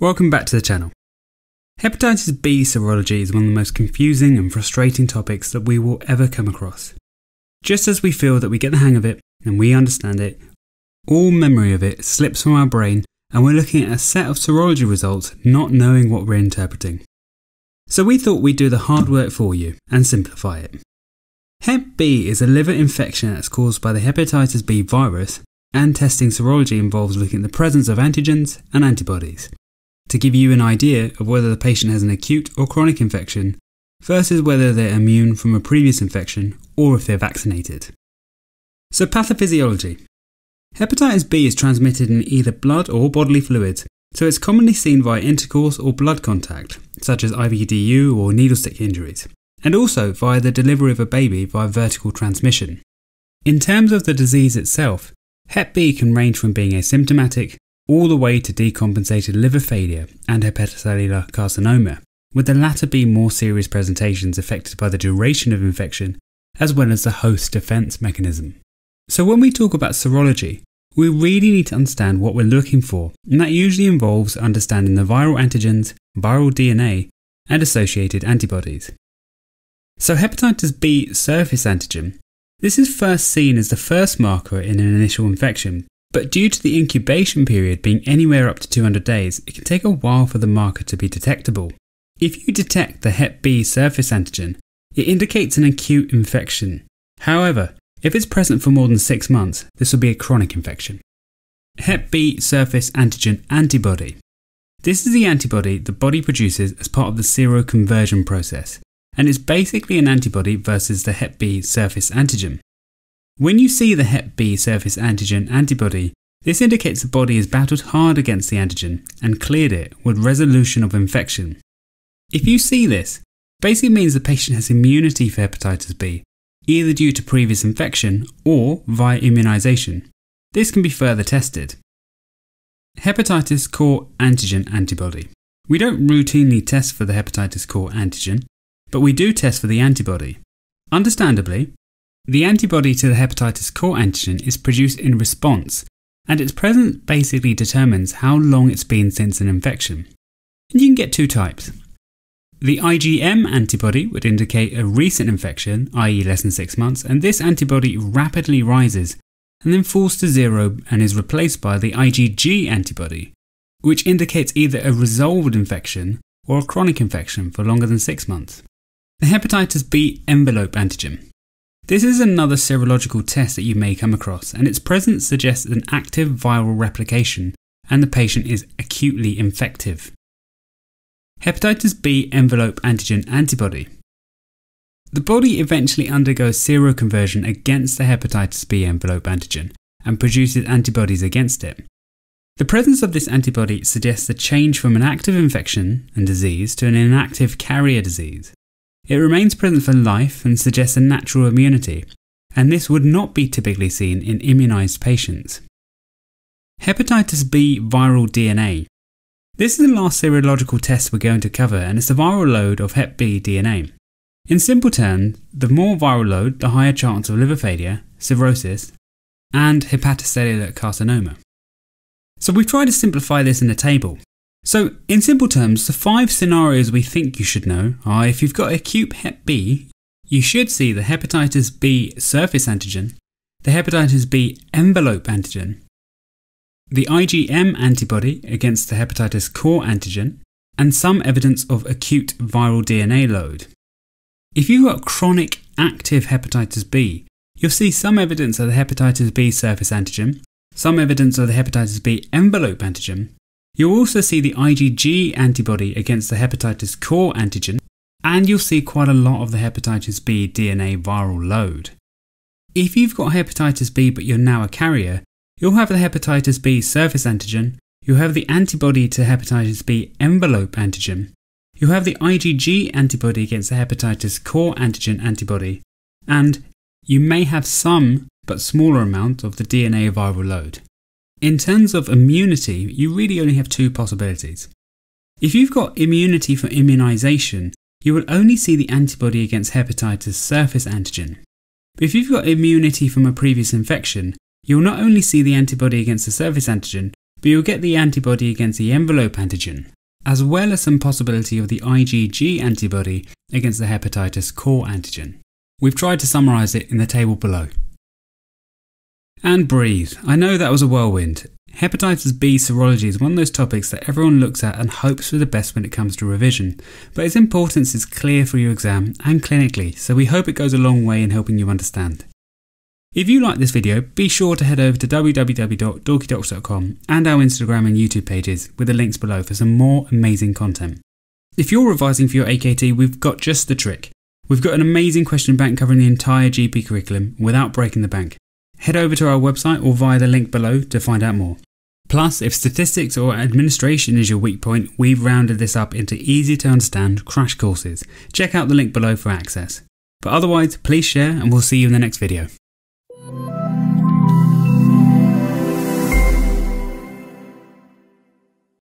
Welcome back to the channel. Hepatitis B serology is one of the most confusing and frustrating topics that we will ever come across. Just as we feel that we get the hang of it and we understand it, all memory of it slips from our brain and we're looking at a set of serology results not knowing what we're interpreting. So we thought we'd do the hard work for you and simplify it. Hep B is a liver infection that's caused by the hepatitis B virus, and testing serology involves looking at the presence of antigens and antibodies to give you an idea of whether the patient has an acute or chronic infection versus whether they're immune from a previous infection or if they're vaccinated. So, pathophysiology. Hepatitis B is transmitted in either blood or bodily fluids, so it's commonly seen via intercourse or blood contact, such as IVDU or needle stick injuries, and also via the delivery of a baby via vertical transmission. In terms of the disease itself, Hep B can range from being asymptomatic all the way to decompensated liver failure and hepatocellular carcinoma, with the latter being more serious presentations affected by the duration of infection as well as the host defense mechanism. So, when we talk about serology, we really need to understand what we're looking for, and that usually involves understanding the viral antigens, viral DNA, and associated antibodies. So, hepatitis B surface antigen. This is first seen as the first marker in an initial infection, but due to the incubation period being anywhere up to 200 days, it can take a while for the marker to be detectable. If you detect the Hep B surface antigen, it indicates an acute infection. However, if it's present for more than 6 months, this will be a chronic infection. Hep B surface antigen antibody. This is the antibody the body produces as part of the seroconversion process, and is basically an antibody versus the Hep B surface antigen. When you see the Hep B surface antigen antibody, this indicates the body has battled hard against the antigen and cleared it with resolution of infection. If you see this, basically means the patient has immunity for hepatitis B, either due to previous infection or via immunization. This can be further tested. Hepatitis core antigen antibody. We don't routinely test for the hepatitis core antigen, but we do test for the antibody. Understandably, the antibody to the hepatitis core antigen is produced in response, and its presence basically determines how long it's been since an infection. And you can get two types. The IgM antibody would indicate a recent infection, i.e., less than six months, and this antibody rapidly rises and then falls to zero and is replaced by the IgG antibody, which indicates either a resolved infection or a chronic infection for longer than six months. The hepatitis B envelope antigen. This is another serological test that you may come across, and its presence suggests an active viral replication and the patient is acutely infective. Hepatitis B envelope antigen antibody. The body eventually undergoes seroconversion against the hepatitis B envelope antigen and produces antibodies against it. The presence of this antibody suggests a change from an active infection and disease to an inactive carrier disease. It remains present for life and suggests a natural immunity, and this would not be typically seen in immunized patients. Hepatitis B viral DNA. This is the last serological test we're going to cover, and it's the viral load of Hep B DNA. In simple terms, the more viral load, the higher chance of liver failure, cirrhosis, and hepatocellular carcinoma. So we've tried to simplify this in a table. So, in simple terms, the five scenarios we think you should know are if you've got acute Hep B, you should see the hepatitis B surface antigen, the hepatitis B envelope antigen, the IgM antibody against the hepatitis core antigen, and some evidence of acute viral DNA load. If you've got chronic active hepatitis B, you'll see some evidence of the hepatitis B surface antigen, some evidence of the hepatitis B envelope antigen, You'll also see the IgG antibody against the hepatitis core antigen, and you'll see quite a lot of the hepatitis B DNA viral load. If you've got hepatitis B but you're now a carrier, you'll have the hepatitis B surface antigen, you'll have the antibody to hepatitis B envelope antigen, you'll have the IgG antibody against the hepatitis core antigen antibody, and you may have some but smaller amount of the DNA viral load. In terms of immunity, you really only have two possibilities. If you've got immunity for immunization, you will only see the antibody against hepatitis surface antigen. But if you've got immunity from a previous infection, you'll not only see the antibody against the surface antigen, but you'll get the antibody against the envelope antigen, as well as some possibility of the IgG antibody against the hepatitis core antigen. We've tried to summarise it in the table below. And breathe. I know that was a whirlwind. Hepatitis B serology is one of those topics that everyone looks at and hopes for the best when it comes to revision, but its importance is clear for your exam and clinically, so we hope it goes a long way in helping you understand. If you like this video, be sure to head over to www.dorkydocs.com and our Instagram and YouTube pages with the links below for some more amazing content. If you're revising for your AKT, we've got just the trick. We've got an amazing question bank covering the entire GP curriculum without breaking the bank. Head over to our website or via the link below to find out more. Plus, if statistics or administration is your weak point, we've rounded this up into easy to understand crash courses. Check out the link below for access. But otherwise, please share and we'll see you in the next video.